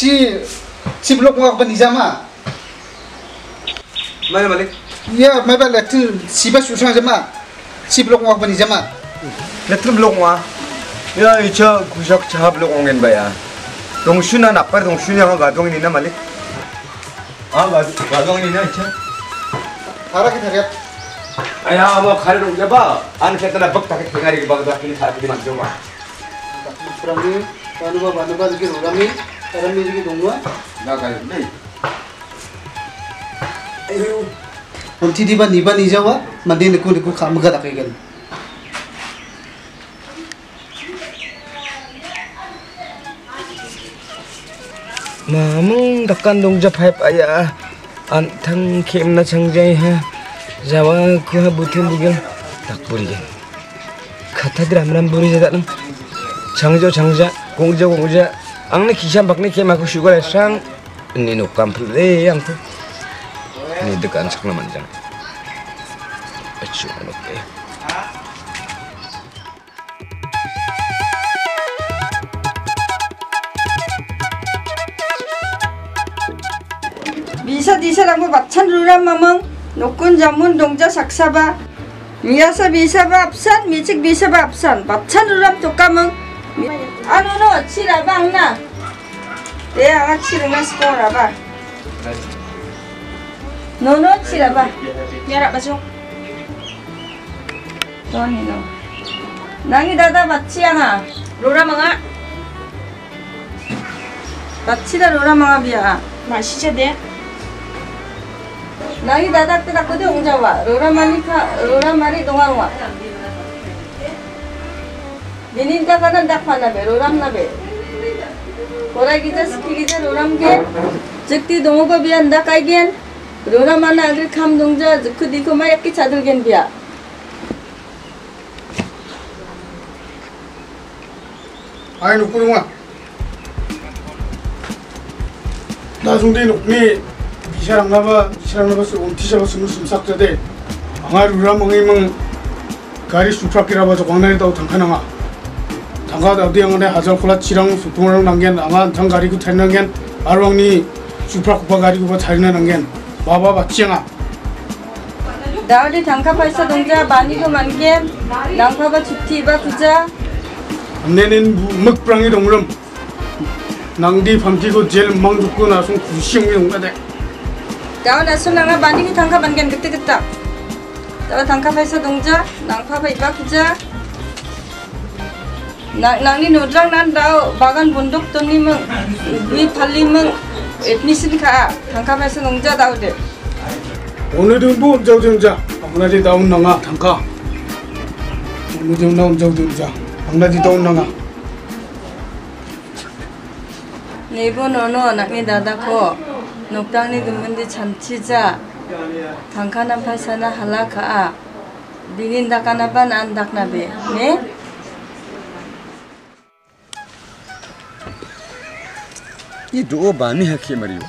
si si blok mo ako nijama mali mali ya mai ba lecture si ba su sang jama si blok mo ako nijama lecture blok mo ya icha kujak cha blok ongen ba ya dong shuna na par dong shuna ha ga dong ni na mali ha ga ga dong ni na icha ara ke thariat aya abo khare dong jaba an khetna bak tak khingari bak dak ni sa ki man joma tak prami banuba banuba ki rogami 다른 매직이 동무야? 나가요 네 에휴 unti di ba ni ba ni jawa mandin ko ko kam ga takigan mamung dakkan dong japhaip aya an thang khem na changjai ha jawa ko ha buthin digan takpuri gen khatha dram ram buri jada changjo changja gongja gongja ang nakijambak ni kaya makusyugal siyang ninukam pili yang tu ni dekan sak naman dyan atsyo ano bisa bisa lang mo batsan ruram mamang nukun jamun dongja saksaba Miyasa bisa bapsan, micik bisa bapsan, batsan ruram tukamang, Ah non, non, tu la banque là. Et on va tirer le score là-bas. Non, non, tu la banque. Viens là-bas, tu vois. Non, non. Nangi dada 맞지 않아. 로라 망아. 맞지다 로라 망아 비야. 맛이제 돼. 나이 다다 뜨다 거든 옹자 와. 로라 마니카 로라 마리 동안 와. Dininda ka ng dakwa na be, ruram na be. Kora kita sikhi kita ruram gen. Jikti dungo ko biyan da kay gen. Ruram ana agri kham dungja, jikku diko ma yakki chadul gen biya. Ay nukulunga. 나 송대 녹네 비샤랑 나바 비샤랑 나바스 온티샤바스 무슨 삭자대 방아 루라망이면 가리 수트라키라바서 광나리다고 당카나가 당가 다디영은의 하절콜라 치랑 수통을 남겐 앙한 당가리구 탈능겐 아롱니 슈프쿠파가리구바 탈능겐 마바바치앙아 나으리 당카팔사 동자 많이도 만겐 낭파바 집티바 구자 내는 먹방이 동물음 낭디 밤티고 젤 망죽고 나선 구시영이 동가대 나와 나선 낭아 마니기 당카 만겐 그때그때 나와 당카팔사 동자 낭파바 이바 구자 nangni nodrang nan dau bagan bunduk tuni meng wi phali meng admission kha thangka mesa nongja dau de 오늘은 뭐 엄정정자 방나지 다운 나가 단가 오늘은 나 엄정정자 방나지 다운 나가 네이버 너너 낙니 다다코 녹당니 금문디 참치자 단카나 파사나 할라카 비닌 다카나반 안닥나베 네 ni do bani hakhe mariyo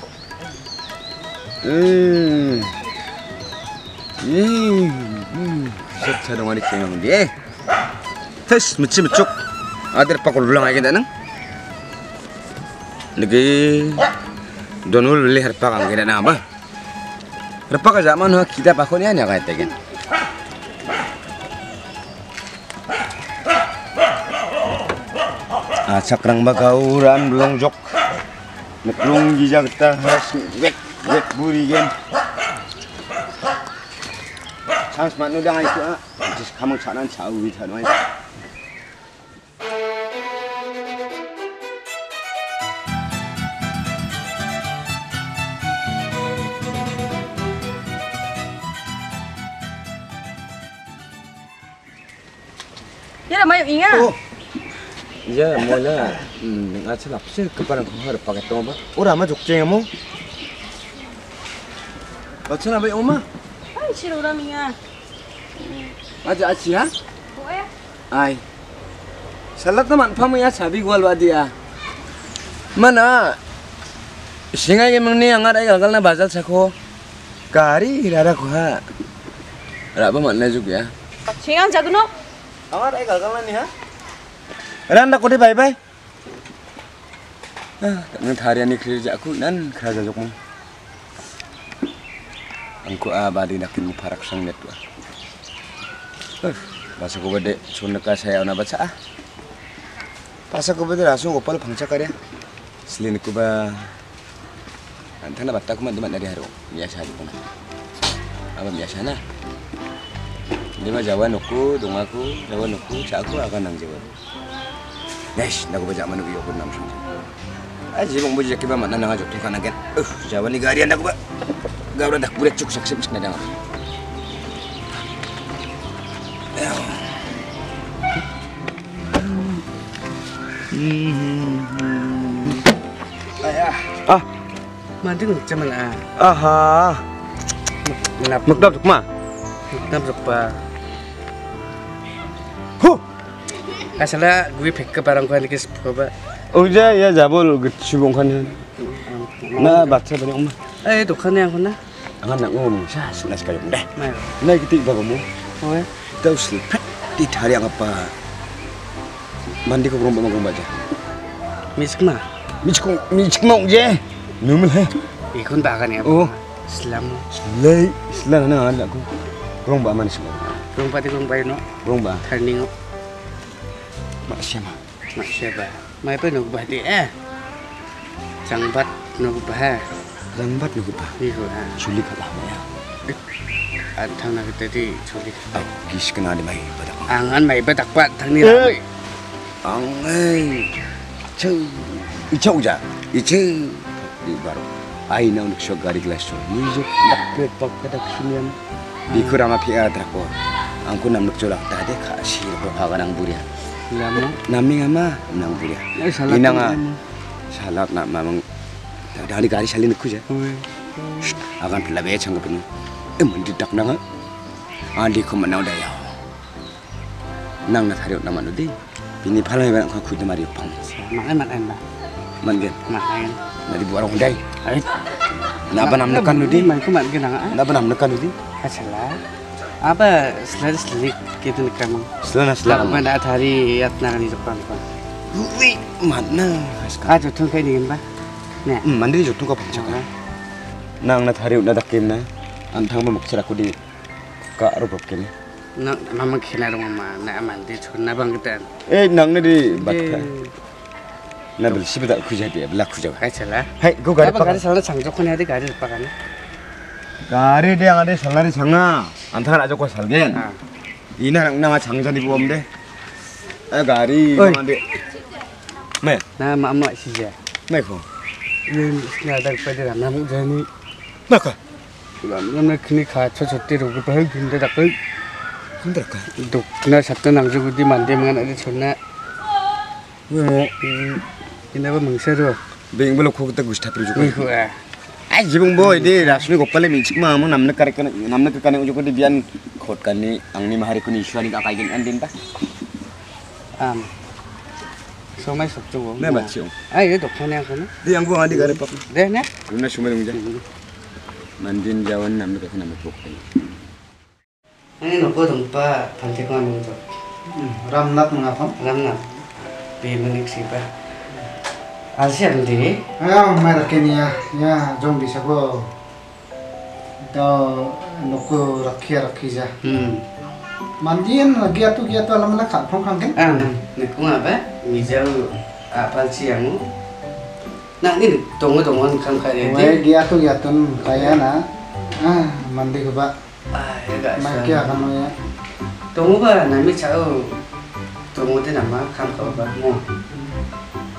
eh eh sotha mari kenang de tes mici mucuk ader pakol lang age danang lege donul le pakang ge danang ba repak zaman ha kita pakon ya nyaga tegen kan? ah, Cakrang bagauran belum jok. Nakrung gija kita harus wet wet buri gen. sáng đang Sans manu dang itu ah, just kamu canan cawu itu noy. Ini ada mayu ingat. 이제 뭐냐, 음, 나 지금 앞서 급하는 공화를 빠겠다, 엄마. 오라, 아마 족쟁이 뭐? 맞잖아, 왜 엄마? 아이, 싫어, 오라미야. 맞아, 아치야? 뭐야? 아이. 살라타만 파무야, 사비 구할와디야. mana singa yang mengni angar ay gagal na bazal sako kari rara ko ha raba man na juk ya singa jagno angar ay gagal na ni ha Randa kode bye bye. Ah, nang thariani kerja aku nan kerja jokmu. Angku abadi ah, nak mu parak sang net tuh. Ah. Pas aku bade sunekah saya ona baca ah. aku bade langsung opal bangsa karya. Selain aku ba antara batak aku mandu dari haru biasa aja pun. Apa biasa na? Ini mah jawaban aku, dong aku, jawaban aku, cak aku akan nang Jawa nak baca mana video pun mshindi. Eh, Aji, bung boja kiba mana nanga jok tukana gen. Uh, eh, jawani gari anda kuba. Gawra dak bulat cuk mesti nak nadang. Ayah. Ah. Manding cuman ah. Aha. Menap. Menap dok ma. Menap dok pa. asalnya gue pikir barang gue lagi coba. iya ya jabul gue bongkan. Nah baca banyak umah. Eh dukhan yang kena. Angan nak ngomong sah sudah sekali deh. Nah kita ibu kamu. Oh ya. Kita usilpet di hari apa? Mandi ke rumah ngomong baca. Miskma. Miskma miskma je. Numel he. ikut bahkan ya. Oh. Islam. Islam. Islam nang anak aku. Kurang ba man Islam. Kurang ba di Turning mak masyaba mak pe nuk bah di eh sangbat nuk bah sangbat nuk bah iku ha sulit apa ya antang nak tadi sulit gis kena di mai badak angan mai badak pat thang ni ramai ang ai chu ja ichu di baru aina untuk nuk shok gari glass nak pet pak kadak siniam bikurama pia drakor angku nam nuk jolak tadi kasih kok agan ang Lama? Nami nga ma. Nang bulia. Ina nga. Salat na mamang. Dali kari salin kuja. Akan pula be chang pinu. E mundi dak na Ali ko manaw da Nang na thari na manu di. Bini pala ba ko kuja mari pang. Makai mat enda. Mangen. Makai. Nadi buarong dai. Napa namnekan nudi? Manku mangen nga. Napa namnekan nudi? Asalah. apa selain selik gitu nih kamu selain selik mana u 네. 만들이 좋던 거 방자가. 나나 다리 나 닦겠네. 안 당면 먹지 않고 니 가로 벗겠네. 나 마마 키나로 마마 나 만들 존나 방긋에 낭네리 맞다. 나 불시비다 그자비 블락 그자가. 이철라 하이 그 가리 빠가. 리 살라 장조콘 해야 돼 가리 빠가네. 까리 대양아리 상아리 상아 안타가 아저고 살게 이나랑 나마 장전이 부엄데 아 가리 만데 매 나마 아마 시제 매코 이 나다 빠디라 나무 제니 나카 남나 크니 가쳐 젖대로 그벌 근데 다까 힘들까 독나 샀던 낭주구디 만대면 아니 존나 왜뭐 이나가 멍세로 뱅벌로 코그다 구스타프를 주고 이거야 ai jibung boy de rasmi gopale mincik ma mo namna kare kana namna kana ujuk de bian khot mahari kuni shwani ka andin pak? am somai sok chung ne ba chung ai de dok khane khane de ang buang adi kare mandin jawan namna ka kana mepok kai ai no ko dong pa phante ko nam to ramnat mangapam ramnat pe menik sipa 아시엘리? 아, 마르케니아, 야, 좀 비싸고, 또 놓고 라키야 라키자. 음. 만디엔 gia tu gia tu alam nak kan Ah, niku nah. ngapa? Mijau apa ah, sih yang? Nah ini tunggu tunggu kan kaya itu. gia tu ah mandi ke Ah, enggak. Ya Makia kamu ya. Tunggu pak, nanti cakap tunggu nama kan pak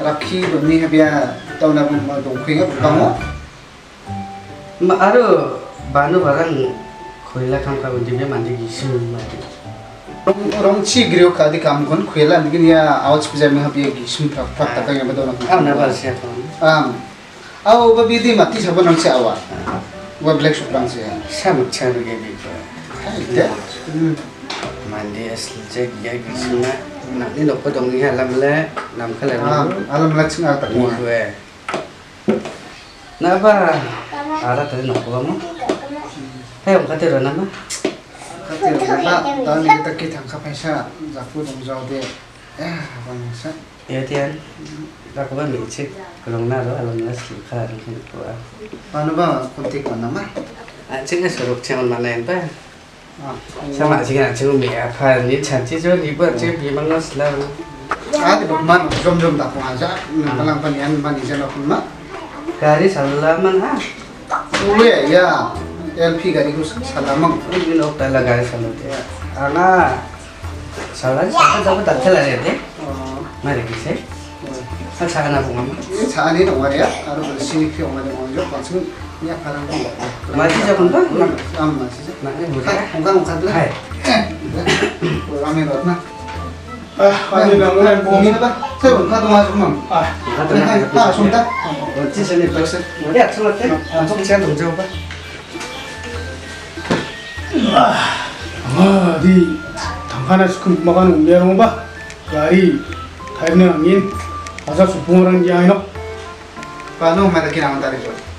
là khi bọn mình hay bia tàu là bọn mình đồng khuyên bằng ngó mà ở đó bà nó bảo rằng khuyên là không phải bọn mình biết mà đi xin mà rong rong chi griêu cả đi cam con khuyên là những cái áo chụp ra mình hay bia xin phát phát tất cả những cái đó là à nó bảo sẽ không à à ô bà biết đi mà bọn nó sẽ à và black shop đang sẽ sao một chàng cái gì vậy Mandi asli cek ya gimana? nak ni lok dong ni halam le nam khale ha alam le ching al tak ni we na ba ara tadi nak ko mo hai om khate ro na ma khate ro ba ta ni ta ki thang kha paisa ja pu dong jao de eh ba ni sa ye tian ta ko ba mi chi kolong na ro alam le sli kha ro ni ko ba pa no ba ko ti ko na ma a ching na sorok chang ma na en ba 像哪几个人就免拍，你前期就你不就比们那是了。啊，这不嘛，中中打不完噻，那浪费年嘛，你这老不嘛。गाडी सल्लाहमा उयो या एलपी गाडीको सल्लाहमा उयो पहिला गाडी सल्लाह आना सल्लाह सल्लाह जब तथ्य लाग्यो थिएँ मैले चाहिँ साना पुग्नु ए छाने नगरे आरो सिनिखे उहाँले भन्यो भन्छु minha cara não é. Mas já contou? Não, não, mas isso. Não, não, não. Não, não, não. Hai. Ramen dot na. Ah, kami bangun dan bumi apa? Saya bangun kau masuk mam. Ah, kau tak tak sumpah. Jadi saya ni pasal. Ya, sulat ni. Langsung saya tu jawab. Ah, di 당하나 스쿨 마간 운대하는 거 가이 타이밍 아닌 아사 수풍을 한게 아니노. 가는 말다 기나만 따르죠.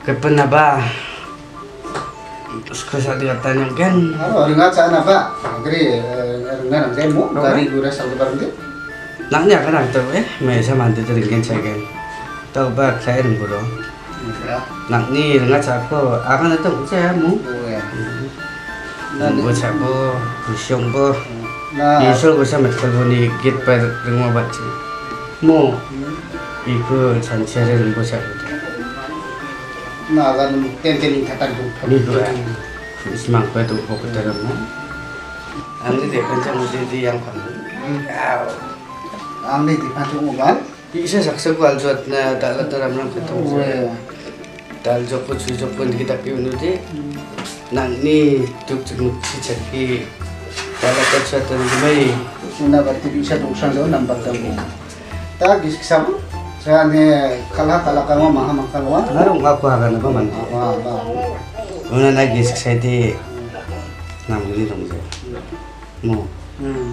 Kapan na ba? Tapos ko sa diatan yung ken. Ano, ringat saan na ba? Dari gura sa lugar din? Lang niya ka na eh. May isa man dito rin ken sa ken. Ito ba kaya rin buro? Nak ni ringat sa ako. Ako na ito kaya mo? Oo yan. Nunggu sa ako, kusyong ko. Isul ko sa matkalbo ni Git pa rin ikut sansirin ko sa ako. 나가는 땡땡이 다다르고 리도야 이스만 그래도 보고 들었나? 아무리 대판장 무대도 양파는 아무리 대판장 오만 이세 작성고 알좋았나 달라다람랑 그때 dal ya. jopo ju jopo di kita piunu di nang ni duk jeng si jadi kalau kerja dari mai una berarti bisa tuh sang lo nambah Chane kala kala kala maha makalwa. Naro nga kwa gana ba man. Wa ba. Una na gis sai ti nam guri rom je. No. Hmm.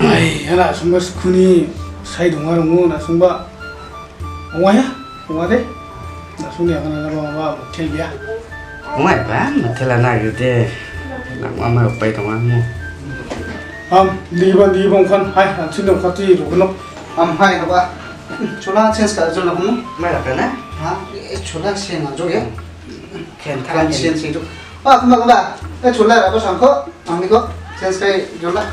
Ai hala sumba skuni sai dunga rom na sumba. Wa ya? Wa de. Na sumba ya kana ba ba tel ya. Wa ba na tel na gi de. Na ma ma pai ta ma mo. Am di ban di bong khan hai an chin dong khati ro nok. Am hai na ba. छोला छेस का जो लगनु मैं रखना हां छोला छे ना जो ये खेन खान छे छे जो ओ मग बा ए छोला रबो संखो को जो ला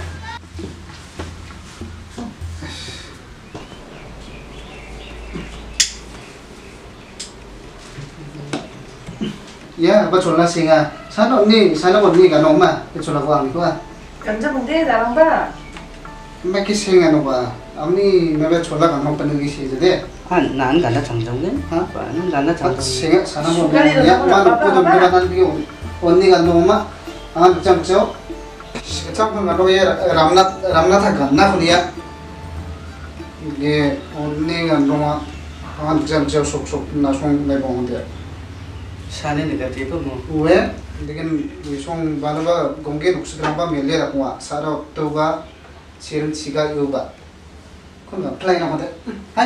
ya bachola singa sana ni sana bodni ga nongma bachola ko ang ko kan ja bunde da ba ma ki 암니 매매 졸라 강한 빠는 게 시제데 한난 간다 장정네 아 나는 간다 장정 생각 사람 뭐야 만 보도 내가 난 비게 언니 간다 엄마 아 잠죠 잠깐 가도 예 람나 람나 간나 혼이야 이게 언니 간다 엄마 아 잠죠 속속 나송 내 봉데 शाने निकल ठीक है मो वो है लेकिन विशोंग बालवा गोंगे नुक्स ग्राम बा मेले रखूँगा सारा तो होगा सिरम छिका योगा हम प्लेन हमारे हैं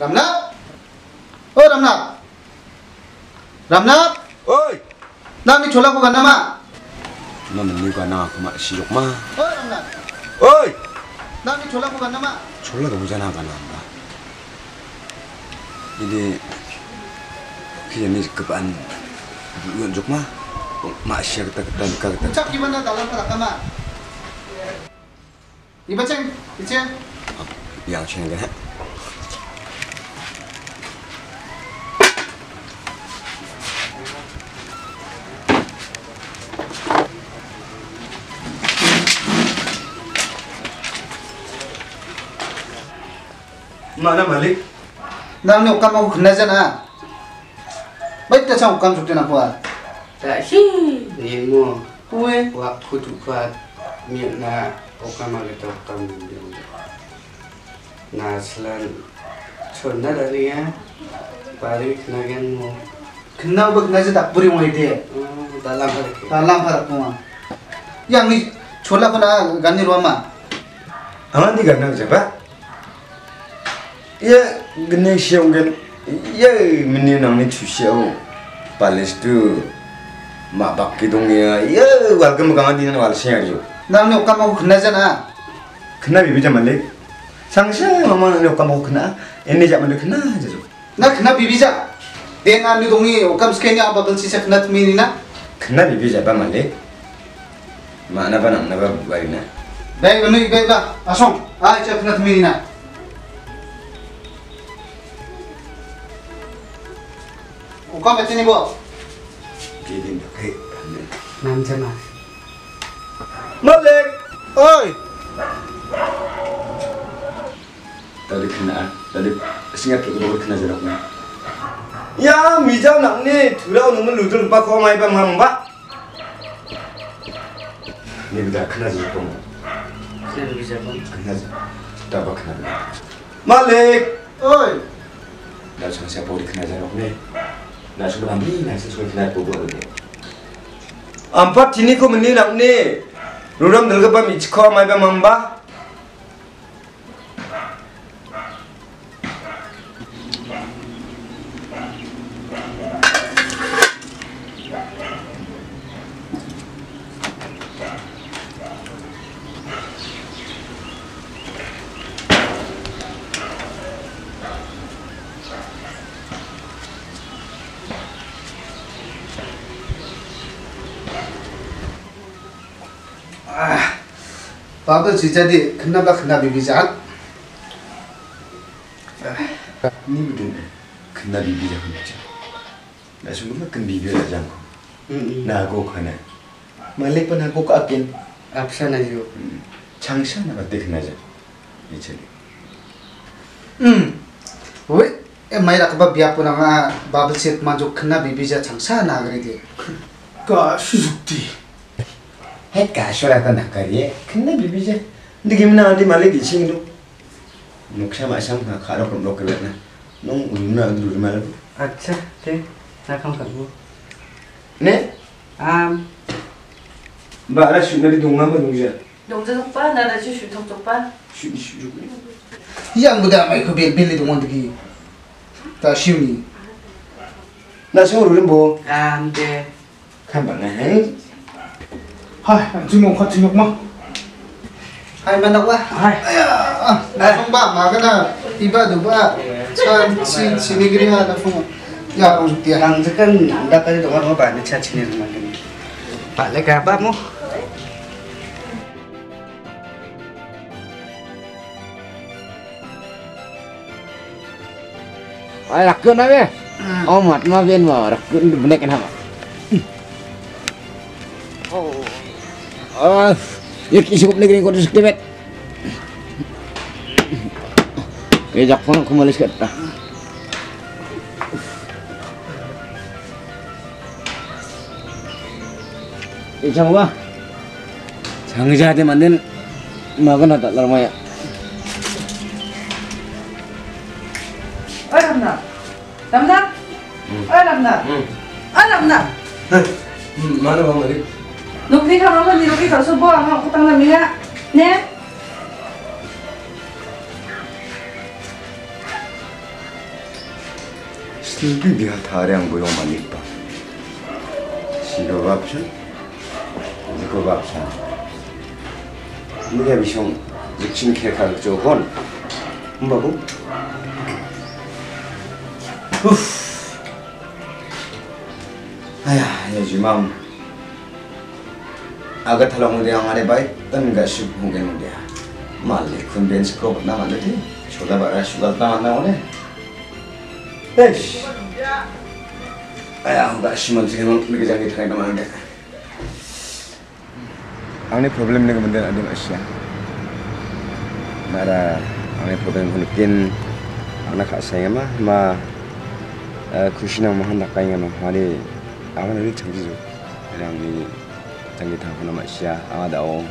रामनाथ ओ रामनाथ रामनाथ ओए नाम नहीं छोला को करना माँ ना मम्मी का ना कुमार शिरोक माँ ओ रामनाथ ओए नाम नहीं छोला को करना माँ छोला का मुझे ना करना माँ 이게 그게 미 급한 이건 조금 맛이야 그때 그때 그때 그때. 자 기만 나 달라 달라 까마. 이번 장 이제. vào sang cho hết mana malik nang ne ukam ok na jana bai ta sang ukam sukte na kwa ta shi ni mo kuwe wa khutu kwa mi na ukam ale tao ukam ni naslan chonda dariya parik nagen mo kenna bak nazi tak puri mo ide dalam parak dalam parak ya mi chola pala gani roma aman di gana jaba ya gane siang gan ya mini nang ni chu siang palis tu ma bak kidung ya ya welcome gana di nang wal siang ya, ju nang ni okam aku kenna jana kenna bibi jaman 상세 마마 내 오감 먹구나 엔네 잡만드구나 저저 나 그나 비비자 대나 니 동이 오감 스케냐 아바글 시세 그나 트미니나 그나 비비자 바만데 마나 바나 나바 바이나 배 어느 이거 봐 아송 아 이제 그나 트미니나 오감 했더니 뭐 비빈다 그 남자마 말렉 어이 나도 큰날 나도 싱가포르로 큰아저라고야 미자 낙네 들어오는 루들 바 고마이 바 맘바 네가 그나저라 또 그나저 래 따바 큰아저라 말렉 어이 나 정세 보리 큰아저라고 네나 저거 안비 나저큰아날 보고 그래 네. 네, 안파 티니코 문니 낙네 루람 늙어봐 미치코 마이 바 맘바 바도 지자디 큰나바 큰나 비비자 니부든 큰나 비비자 혼자 나 지금 큰 비비야 장고 나고 가네 말레 나고 가긴 앞사나요 장샤나 바데 큰나자 이체리 음 ए मैले कब सेतमा जो खन्ना बिबिजा hai kashwarata nakariye, kanna bibije. Ndi gimna adi mali dichi ngidu. Nuksha maasham ka khara kum loka wana. Nung urimna adi urimna lagu. Acha, te, nakam kargu. Ne? Aam. Ba ara shu nari dunga ma dungja. Dungja dungpa, nara ju shu tuk tukpa. Shu ni shu jukuni. Yang buda mai kubi billi dunga dugi. Ta shiu Na shu urimbo? Aam, te. Kamba nga hai? Thôi, chừng mộng khó chừng mộng mộng Hai bạn đọc quá Hai Đây à, không bạc mà cái nào đi bà đủ bà Cho xin xin đi gửi hà là phong Dạ ông dục tiền Hàng dự cân đã có đi đồng hồ bà Nên chả xin đi rồi mà Bà lấy gà bác mô Ai đặt cơn đấy bê ừ. Ông mặt mà viên mở đặt cơn Mình nè cái nào Ah, yuk isigup na gini ko sa tibet. Kaya jak po na kumalis ka. Isang eh, di mandin, magan na tatlar kau subuh mau utang ne? Sendiri dia tarang boyong manik pak. Siapa bapsa? Siapa bapsa? bisa Ayah, ya aga thalong de angare bai tan ga shuk hunge nu dia mal le khun ben sko na man de chola bara shugal na man na ne eş ayam da shimal se nu jangi thai na man de problem ne bande na de asya mara problem hun tin ana kha sa ma ma kushina mohan na kai ngano mari awan ri thamji jo rang ni tangitan ko naman siya, ang adaong.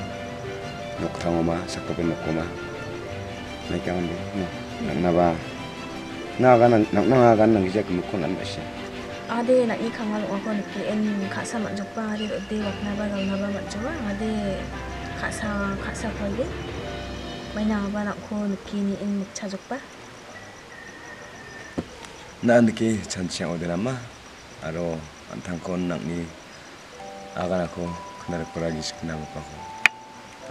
Nukta ko ma, sakto pinuk ko ma. May kang di, no? Nang na ba? Nangagan, nang nangagan nang siya kumuk ko naman siya. Ade, nak ni kangal ko ko nukli en kasa matjok pa, ade, ade, wak na ba, gaw na ba matjok ba, ade, kasa, kasa ko ade. May nangaban ako nukini en matjok pa. 난 이렇게 잔치양 오드나마 아로 안탄콘 낙니 아가나코 sekenar lagi sekenang paku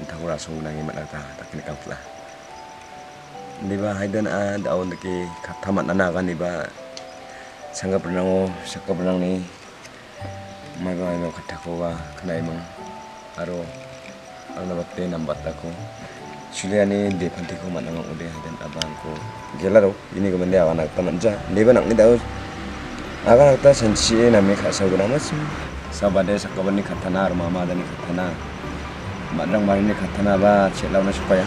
tentang ura sung mat tak kena kang telah hai dan a ah, daun deki kata mat nana kan bah, sangka berenang oh, sangka berenang ni maga ino kata kowa kena emang aro aro batte nambat aku Suliani de pantiku mat nang ude abangku ah, gelaro ini kemudian anak taman ja bah nak ni daun agar kita sensi nami kasau gunamas sabade sakabani khatana ar mama dani khatana madrang marini khatana ba chelawna supaya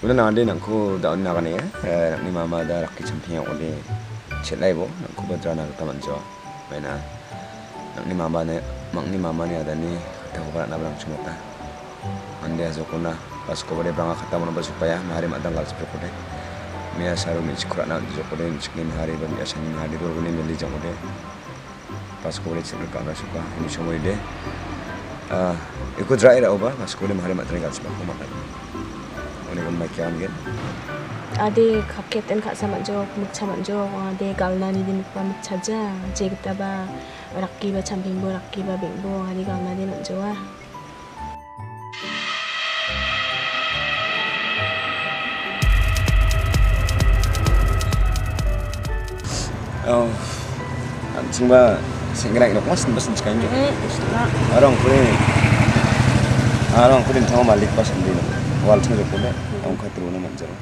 udah nang de nangku daun nagane ya eh, nang ni mama da rakki champia cek chelai bo nangku berjalan nang taman jo maina nang ni mama ne mak ni mama ada adani tahu bara na brang chumata ande azokuna pas ko bare brang khatama no supaya mahari madang gal sepekode Mia saru mi chikura na jokode mi chikni hari ba mi asani mahari ro ni meli jangode paskulit sa nagkakas ka ini sa mo ide ah ikut dry ra ba paskulit mahal mat ringat sa kumakan oni kan makian gen ade khapket en khasa mat jo mukcha mat jo ade galnani din pa mukcha ja je kita ba rakki ba champing bo rakki ba bengbo ade galnani mat jo ah 어, 정말 singraing rok mas bas diskan jo arong kurin arong kurin thama malik pas andin wal thang jo kule ang khatru na man jaro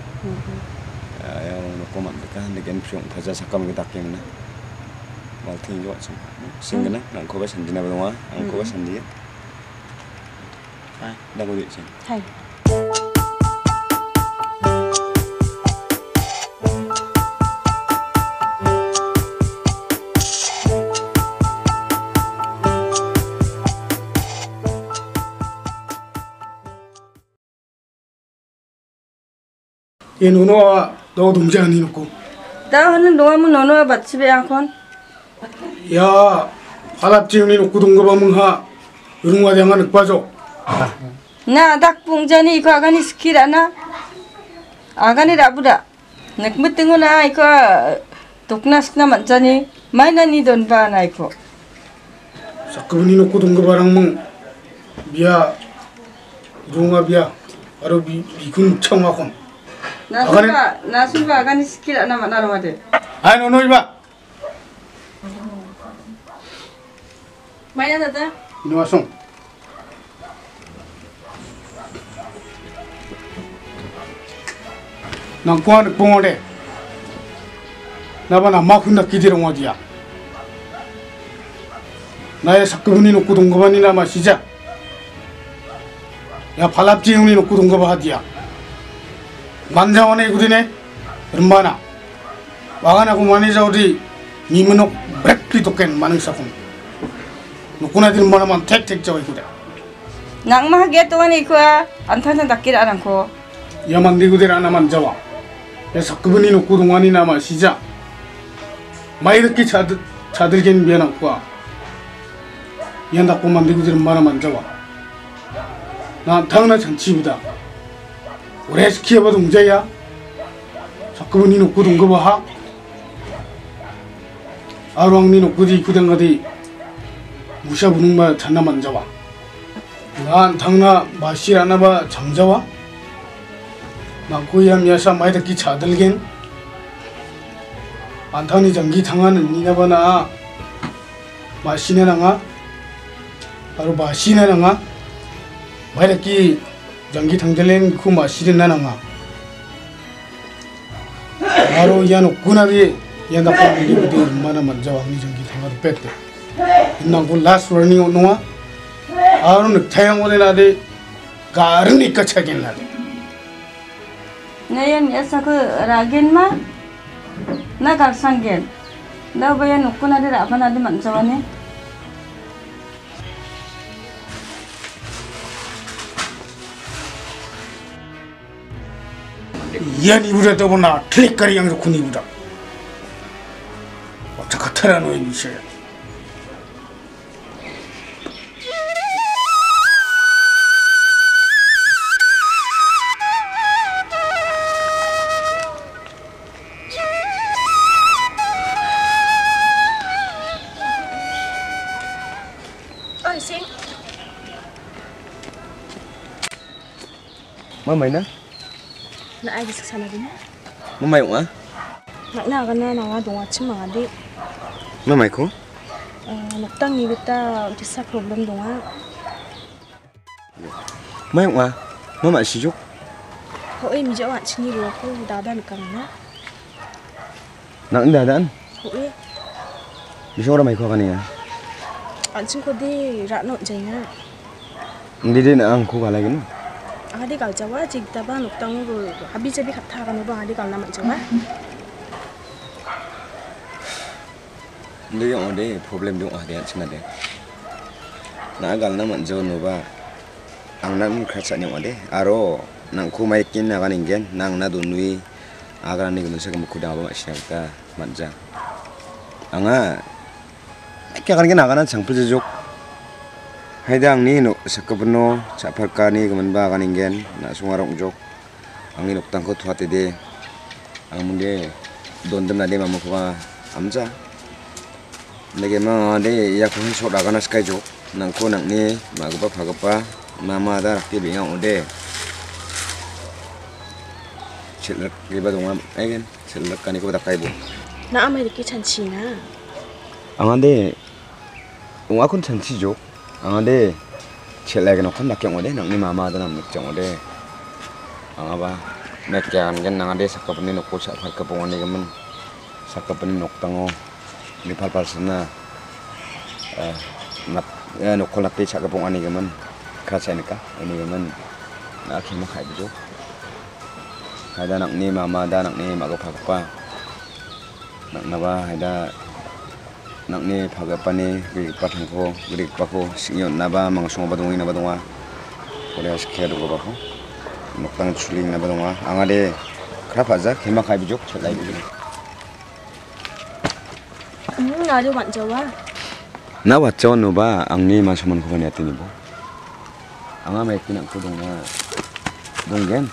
ya no koman de kan de gen phyong phaja sakam ge takim na wal thing jo sing singna nang ko ba sandina ba ang ko ba sandia ai dago de sing ye nono do dum jani nako ta han do am nono bat sibe akon ya halap chimni nako dum go mung ha runga de ngan kwa jo na dak pung jani ko agani skira na agani rabuda nak mutengo na iko tukna skna man jani maina ni don ba na iko sakuni nako dum go barang mung biya runga biya aro bikun chang akon Nasuka, okay. nasuka kan sikit nak nak nak mati. Ai no no iba. Mai nak ta? No asung. Nang kuan pungode. Naba na makun na kidir ngodia. Naya sakuni no kudung gobani na sija. Ya palapji ngini no kudung gobani 만자원의 구리네 얼마나 와가나고 마이자 우리 미문옥 브렉리 도켄 마능사군 누구나들 뭐나만 택택 저기 구대 낭만 하게 또니 그야 안타는 닦기를 안 않고 야만 니구들 하나만 잡아 그래서 그분이 놓고 동안이 나마 시작 마이렇게 자들 자들겐 미안하고 연다고만 니구들 말아만 잡아 난 당나 잔치부다 오래 시키여봐 동자야 자꾸만 니 놓고 동거 뭐 하 아루왕 니 놓고디 입구댕가디 무샤 부는마 잔나 만자와 난 당나 마시 안나봐 잠자와 막고이함 야사 마이다기 자들겐 안타니 장기 당하는 니나바나 마시네 나가 바로 마시네 나가 마이다기 jangi tangdelen kuma shirin nana nga aro yano kuna ri yanda pa ni budi mana man jawa ni jangi tangar pette inna ko last running onwa aro ni thayang ole na de garni ka chagin na de nayan yasa ko ragin ma na kar sangen da bayan kuna de ra apana de man jawa ne 이연 이브라 더구나 틀리까리 양서 군이브다 어차피 테라노의 미셔야 mới mình đó لا عادي تكتعمل ماما يوم لا غنى انا غادي واتش ما غادي ماما يكون نقطني بتا تسا بروبلم دوما ما يوم ماما شيجوك هو ايه مجا واتشني روكو دابان كمان nặng đà đẵn đi chỗ đâu mày qua con này ăn chung có đi rã nộn chảy nha đi đi nữa ăn khu bà lấy cái nữa 아리가 알자와 직다바 녹당으로 아비제비 같아가 노바 아리가 얼마 알자와 근데 형 어디 프로블em 좀 어디야 친한데 나갈 나만 저 노바 앙남 크라차니 어디 아로 난 코마이 낀 나가는 게난 나도 누이 아가라니 그 노세가 먹고 나와 마시니까 만장 앙아 이렇게 가는 게 나가는 장풀제족 haidang ni n u k s e k e p e n o c a p h a r k a ni k e m e n ba kaningen na sungarong jok ang i n u k tangko thuate de ang munde d o n d e m na de mamu k u a a m z a nege ma de i ya k u h i n so k da kana skai jok nang ko nang ni ma g u p a p a gapa ma ma da rakti bi ang ode chilak ge ba dongam egen chilak kani ko da kai bu na amai ki chanchi na angande u n g a k u n chanchi jok angade chelek no kon nak ngode nang ni mama da nam nak ngode angaba mek kan gen nang ade sakap ni no kusa phal ka pongone gamen sakap ni nok tango ni phal phal sana nak no kon nak te sakap pongone gamen ka sa ni ka ni gamen na ki ma khai bu kada nak ni mama da nak ni ma ko phal pa nak na ba da nakne phaga pani gri pathang ko gri pa ko singyo naba mangsung ba dongi naba donga kore as khe do ba ko nokang chuli naba donga angade k a r a phaja khema khai bijok chalai bi 음 a 도 만져봐 나 왔죠 너봐 앙니 마시면 그거 내더니 뭐 앙아 맥기 a n g 네 동겐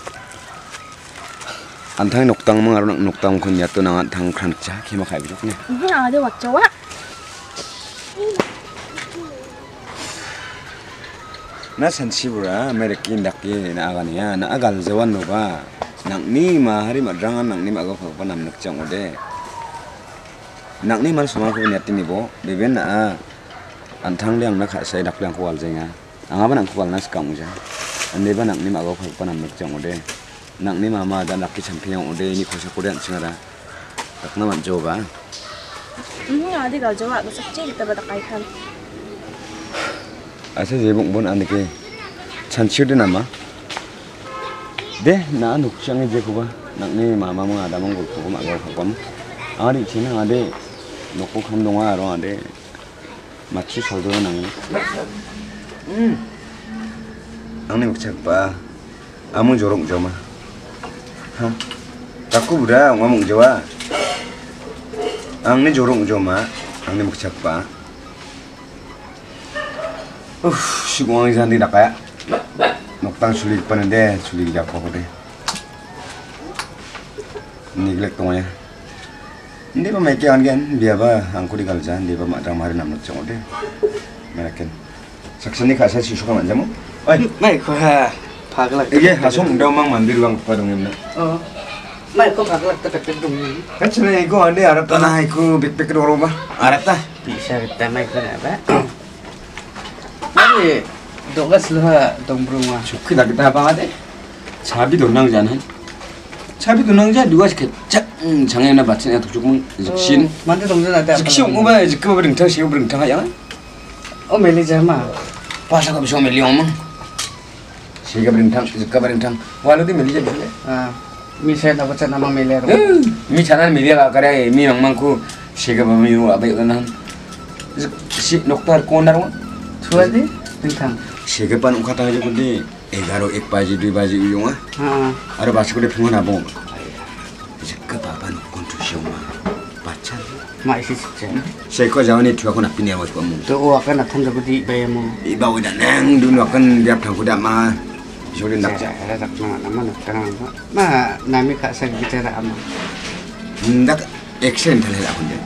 안탕 녹당망 아로 녹당 건 야또 나간 당크란 n 기 n g a 비 좋네 응 아들 왔죠 와 Na san shibura, American dake na aganiya, na a gal jawa nubaa nangnii maa hari maa rangaa nangnii maa gawa fagpa naam nukjaa nguu dee. Nangnii maa sumaa ku inaati niboo, bibi naa antang liaang naa kaasai dakelaa nguu aal zayi ngaa, aangaa ba naa nguu aal naas kaa nguu jaa. Ndee ba nangnii maa gawa fagpa naam nukjaa nguu dee. asa jebung bon ane ke chanchir de nama de na nuk chang je ko ba nak ni mama ma ada mong ko ko ma ko ko kom ari chin ha de nok ko kham dong aro ade 마치 살도 나네 음 안에 먹자 봐 아무 조롱 좀아 함 자꾸 부라 엄마 먹자 와 안에 조롱 좀아 안에 먹자 봐 어휴, 시공항에 사는 나가야. 녹당 줄리기 빠는데 줄리기 잡고 그래. 니글렉 동안에. Hindi pa may kiyan gan, biya ba ang kuli kalja, hindi pa maatang mahari namnot siya kundi. Manakin. Saksan ni kasa si Shuka Ay! May ko ha, Iya, asong daw mang mandir bang padong yun na. Oo. May ko paglak takatin dong yun. Oh. Kan Bisa kita 예. 너가 슬하 동부롱아. 좋기다 그다 방아대. 자비 도낭자는. 자비 도낭자 누가 시켰? 자, 음, 장애나 받친 애도 조금 즉신. 만대 동전한테. 즉신 오마 지금 버링탕 시오 버링탕 하야. 어 멜리자마. 바사가 비쇼 멜리 오마. 시가 버링탕 지금 버링탕. 와르디 멜리자 빌레. 아. 미세나 버차 나마 멜리야. 미차나 멜리야 가래 미 망망쿠 시가 버미우 아베 은한. 시 녹달 꼬나롱. 좋아지? Sekepan ukata aja kudi, egaro ekpaji dua baji ujung ah. Ada baca kudi pengen apa? Sekepapan kuntu siapa? Baca. Masih sih. Sekepan jauh nih tuh aku nak pinjam waktu kamu. Tuh aku akan datang jadi kudi bayamu. Iba udah neng, dulu akan dia datang kuda mah. Jadi nak. Saya tak nama nama nak terang. Ma, nami kak saya nama. ama. Nggak, eksen dah lelah punya.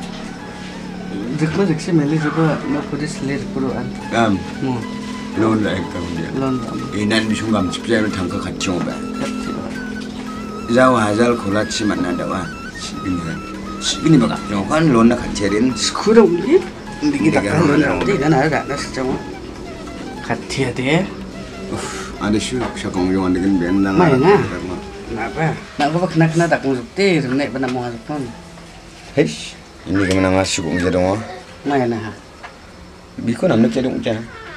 Dekat eksen melihat juga nak kudis lir kuruan. Um. Mu. loan la ek kang dia loan inan bi sungam chip jai thang ka khat chung ba zao hazal khola chi man na da wa chi ni ran chi ni ba yo kan loan na khat cherin skuro ni ni da kan na de na na ga na sa wa khat thia de 안 되슈 샤공 용한 데긴 맨 나가 마이나 나봐 나봐 그나 그나 다 공속대 그네 바나 뭐 하는 건 헤이씨 이니 그만 나가 시공 제동어 마이나 미코 남는 제동자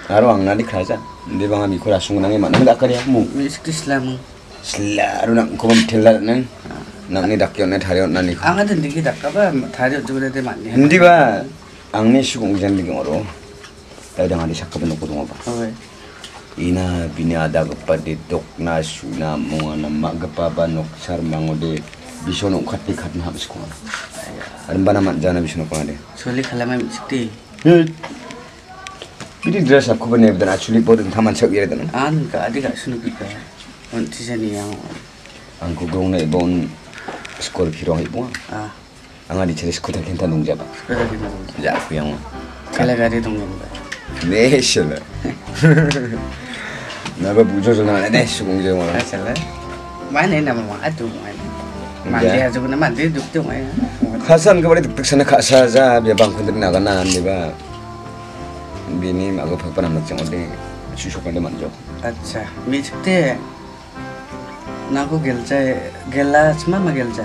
a r o ang n a n i kaza. h n d e ba nga mi kura sungo n a n g e man. Nang dakari a m u Mi sikti s l a m u s l a r u nang kumam tela nang. Nang ni d a k i o na thari na ni. k Ang a adan digi dakka ba t a r i o u b u l e de man. h i n d e ba ang ni sugong jan d i ngoro. Ay dang adi s a k a b e n u kudungo ba. Okay. ina binada i gapa de dokna suna mga u n nama gapa ba noksar mango de biso n o n g kati kat na habis ko alam ba naman d a n a biso n o n g kung a de, s o l i k a l a m a i misti k Pidi dress up kubane bdan actually bodin taman chak yere dan. An ka adi ka sunu ki ka. On tisani yang. An ko gong na ibon skor kirong ibo. Ah. Ang adi chere skota kinta nung jaba. Skota kinta nung jaba. Ja ku yang. Kala gari tong yang ba. Ne shala. Na ba bujo jo na ne shu gong jo ma. Shala. Ma ne na ma adu ma. Ma de adu na ma de duk tong ai. Khasan ka bari tuk tuk sana khasa ja be bang khundri na ga na ne ba. बिनि मागो फक पर हम लोग चंगोटे शिशु कंडे अच्छा मिचते नाको गेलचा गेलाचमा मा गेलचा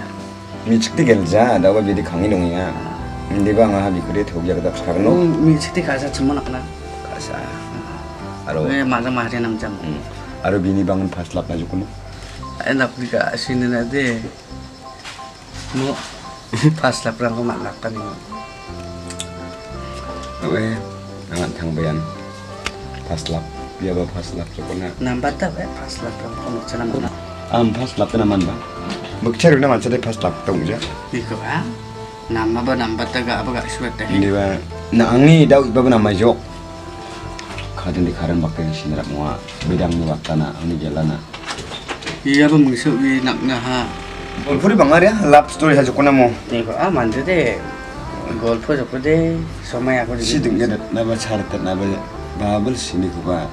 मिचते गेलचा दावा बिदि खांगि नङिया दिबा मा बिखुरे थोग जग दक्ष खागनो मिचते कासा छमन आरो ए माजा मारे नाम जाम आरो बिनि बांगन फास्ट लापना जुकुनो ए लापनिका anak thangbayan faslap iya, biaba faslap sokona namba ta ba faslap ram kono chana mana am paslap na man ba bukcher na man paslap faslap tong ja diko ba nama ba namba ta ga ba ga suat ni ba na angi dau ba ba nama jok kadang di karan bakai sinarap mua bidang ni wakana angi jalana iya ba mengsu wi nak na ha Bolpuri bangar ya, lap story saja kuna mau. Nih ah mantu deh. gol pun aku deh sama aku deh si dengan nama cara nama babel sini ku ba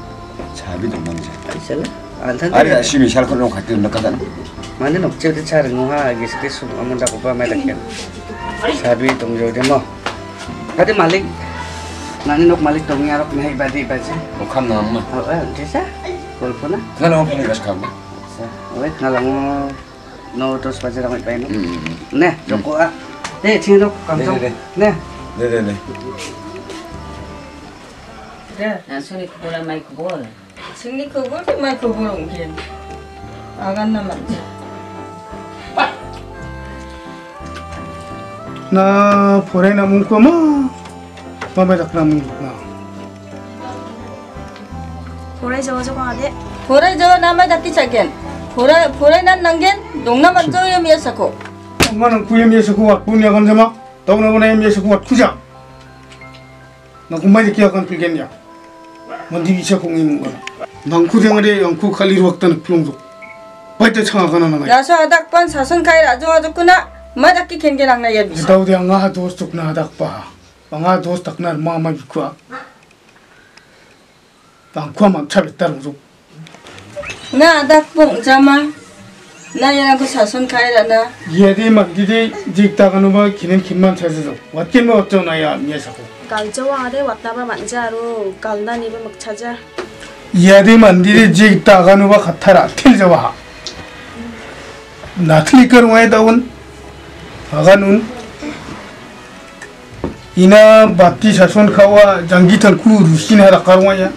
sabi dong manja aisal antan ada si misal kau nong hati nak kata mana nak cek cara nguha gitu ke semua menda ku ba melak ya sabi dong jauh deh mau tadi malik nani nok malik dong ya rok nih badi baca bukan nama oh eh bisa gol pun ah kalau mau punya kamu Wait, nalang mo no dos pa sila may paino. Ne, joko ah. 네, 진석 감독. 네네네. 네. 네네네. 네. 그래, 난이 크고라 마이크 볼. 승리 크고 마이크 볼 옮긴. 아간나 만지. 나 보레나 문꼬마 마메다크라 문꼬 보레 저 저거 하 보레 저 나마다키 차겐 보레 보레 난 난겐 농나만 저염이었었고 나는 구엠에서 구가 분야 건자마 더구나 구엠에서 구가 투자 나 군마이 기억은 필겠냐 먼디 위치야 공이 뭔가 낭쿠 생활에 영쿠 칼리로 확다는 필롱도 바이 창아가 나나 야수 아닥반 사선 가이 라중아줬구나 마닥기 겐게랑나 야 미사 다우디 앙아 도스 t u k 나 아닥바 앙아 도스tak나 마마 비쿠아 방쿠아 맘차베 따롱조 나 아닥봉 자마 na yana ko sasun kai da na yedi mak didi jikta kanu ba kinin kimman chaseso watkin ma otto na ya mi sa ko kalja wa de watta ba manja ro kalna ni ba mak chaja yedi mandiri jikta kanu ba khathara thil jawa nathli kar wai daun aganun ina batti sasun khawa jangital ku rusin hara karwa ya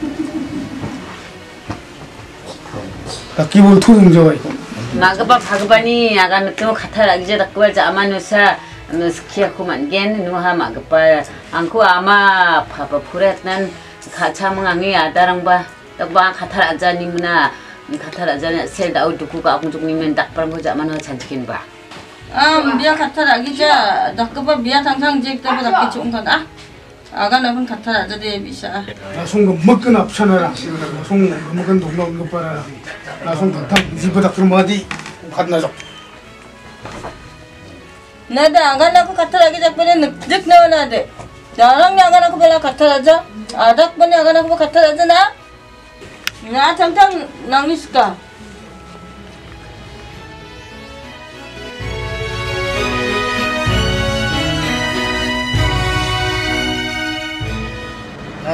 takibul thu jung jawai ko 마그바 바그바니 아가는 또 같아 이제 닦고야 아마누사 음, 스키야코만 겐 누하 마그바 안고 아마 바바 보랬난 가차망이 아다랑 바 딱바 같아 앉아니구나 같아 앉아니 셀 나올 두고가 공중님은 딱바람 거자 아마누 잔치긴 봐. 아 미야 같아 아기자 닦고바 미야 당상 제 때보다 기초 온다. 아가나분 같아 아저리 미샤. 나 송금 먹거나 편해라. 송 먹은 동네 없는 거나 송금 다무보다 그럼 어디 갔나죠? 나도 아가나고 같아라기 작번에 늑 나와나데. 나랑 아가나고 별로 같아라자. 아닥번에 아가나고 같아라자 나. 나 당장 낭이스까.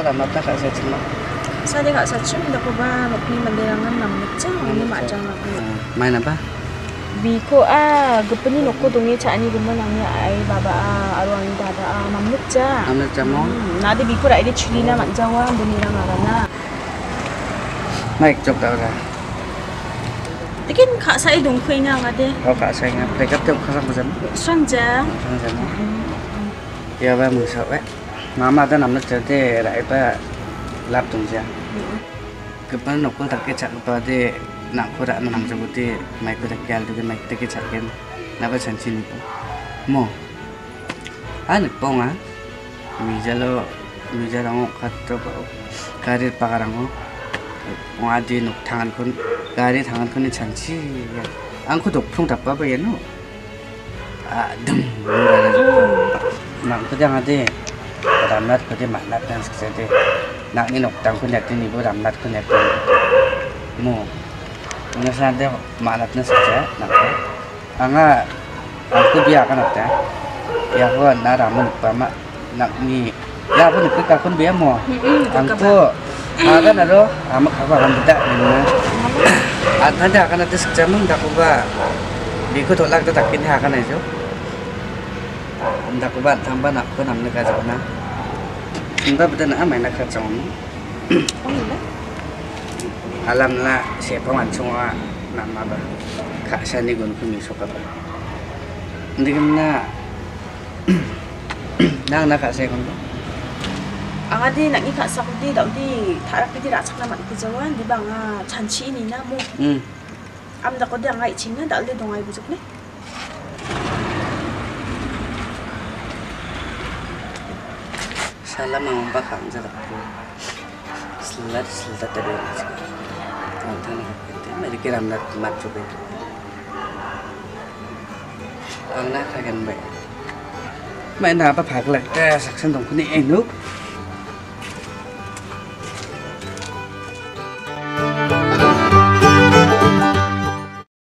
가마타 가사치마 사대 가사치 나 보바 먹니 만데랑은 남겠지 아니 맞아 많이 나봐 Biko a ah, gepeni noko dongi cha ani gumo nangi ai baba a ah, arwangi dada a ah, mamluk cha. Mamluk cha oh. mo. Hmm, na biko rai di chuli na mak jawa doni Naik tau lah. kak saya dong kue nya ngade. Oh kak saya ngap. Kau tiap kasang kasang. Sang Sunja. Ya bapak mau sok eh. 妈妈在那么这的来把拉东西啊，个把那过他给吃把的，那过他那杭州的买过他给俺这个买他给吃给，那把钱去你不，么，啊你帮啊，米家了米家让我看着不，看着把让我，我阿弟弄汤安坤，看着汤安坤的钱去呀，俺可都碰到爸爸也弄，啊，咚，那个叫啥的？Ramnat kuti maknat dan sekejati nak ni nok tang kunyat ni bu ramnat kunyat ni mu ini santai maknatnya saja nak anga aku biarkan ada ya aku nak ramen pama nak ni ya aku ni kita pun biar mau angko aga na ro amak apa ramda ni mana ada kan ada sekejam tak aku ba Diko tolak tu tak kini akan aja. ông tham nằm chỗ đã mày là à, làm ผมทักบ้านทำบ้านหนักก็นำในการจับนะผมก็เป็นน้าใหม่นะครับจังอาลัมละเสียพระวันชงว่านำมาบ้างข้าชานิกุลคุณมีสุขภาพนี่ก็น่านั่งนะข้าเสียคนก็ angadi nak ni kat sak di dak di tarap di rak sak namat kejawan di banga đi à, cái na đang không? anh đi đi đi đi đâu à mu am dak ko dia ngai chinna dak le dongai bujuk này? ซาลามังบะขามจะรับผู้สลัดสลัดตะเบียนตอนท่านก็เป็นแต่ไม่รู้กี่รำนัดมาจูบไปตอนนั้นัครกันไปไม่นานประพักหลัแต่สักสั้นตรงคนนี้เองนุ๊ก